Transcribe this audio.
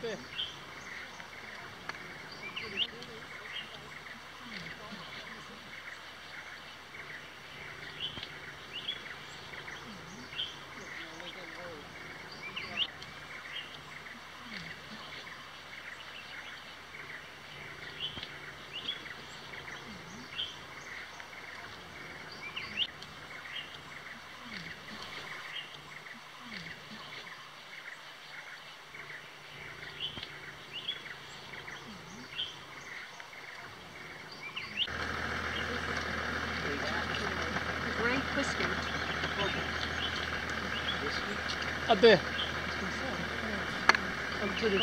对。Whiskey. Up there. Up to the